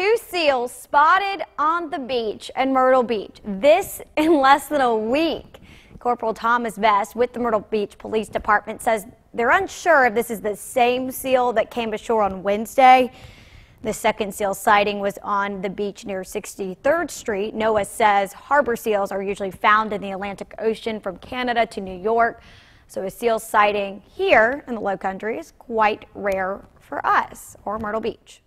two seals spotted on the beach in Myrtle Beach. This in less than a week. Corporal Thomas Vest with the Myrtle Beach Police Department says they're unsure if this is the same seal that came ashore on Wednesday. The second seal sighting was on the beach near 63rd Street. NOAA says harbor seals are usually found in the Atlantic Ocean from Canada to New York. So a seal sighting here in the low country is quite rare for us or Myrtle Beach.